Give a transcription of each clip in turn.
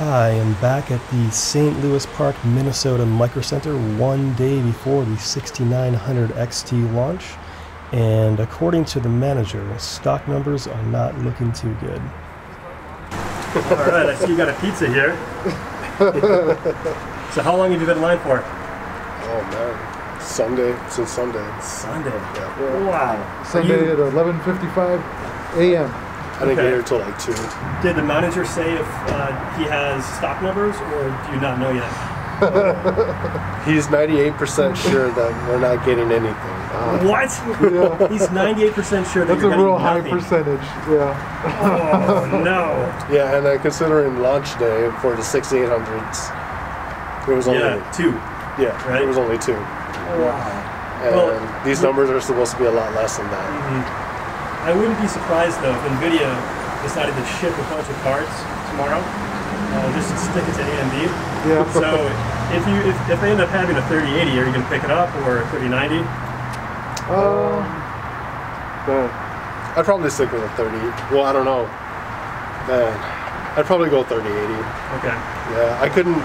I am back at the St. Louis Park, Minnesota Micro Center one day before the 6900 XT launch, and according to the manager, stock numbers are not looking too good. All right, I see you got a pizza here. so how long have you been in line for? Oh man, Sunday since Sunday. Sunday. Yeah. Wow. Sunday You- at 11:55 a.m. I didn't Okay. get here till like two. Did the manager say if uh, he has stock numbers, or do you not know yet? He's 98% sure that we're not getting anything. What? Yeah. He's 98% sure that That's a you're getting real high nothing. percentage. Yeah. Oh no. Yeah, and then considering launch day for the 6800s, it was only Yeah, two. yeah, right? it was only two. Wow. And Well, these numbers are supposed to be a lot less than that. I wouldn't be surprised though if Nvidia decided to ship a bunch of cards tomorrow, uh, just to stick it to AMD. Yeah. So if you if, if they end up having a 3080, are you going to pick it up or a 3090? Um. but I'd probably stick with a 30. Well, I don't know. Man, I'd probably go 3080. Okay. Yeah, I couldn't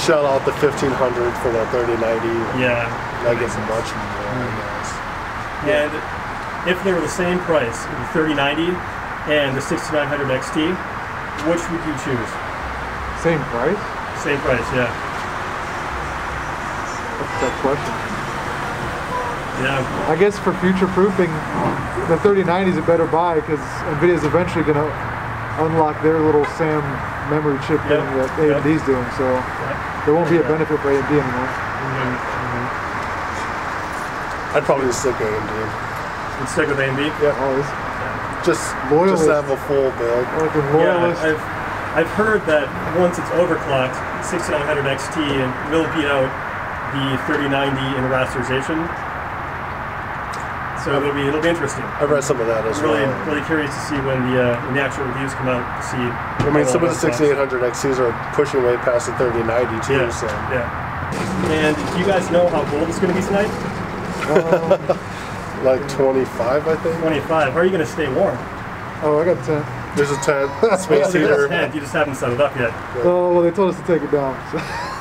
shell out the 1500 for that 3090. Yeah. That gets much more, I guess. And if they were the same price, the 3090 and the 6900 XT, which would you choose? same price? Same price, yeah. That's a tough question. Yeah. I guess for future proofing, the 3090 is a better buy because NVIDIA is eventually going to unlock their little SAM memory chip thing Yep. that Yep. AMD's doing. So yeah. there won't be a benefit for AMD anymore. Mm-hmm. I'd probably just stick AMD. And stick with AMD? Yeah. Always. Just, Loyalist. just have a full build. Like a Yeah. I've, I've heard that once it's overclocked, 6900 XT will beat out the 3090 in rasterization. So it'll be it'll be interesting. I've read some of that as really well. really curious to see when the uh, when the actual reviews come out to see. I mean, some of the 6800 XTs are pushing way past the 3090 too. Yeah, So yeah. And do you guys know how cold it's going to be tonight? like 25, I think. 25. How are you going to stay warm? oh, I got 10. There's a tent, space there's heater. You just haven't set it up yet. Oh, well, they told us to take it down. So.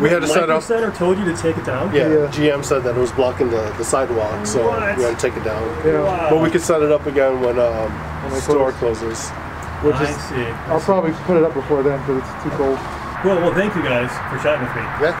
We had to set Micro up. The home center told you to take it down. Yeah, Yeah. GM said that it was blocking the, the sidewalk, so What? we had to take it down. Yeah. Wow. But we could set it up again when um, When the they store close. closes. Which I is, see. I'll probably put it up before then because it's too cold. Well, well, thank you guys for chatting with me. Yeah.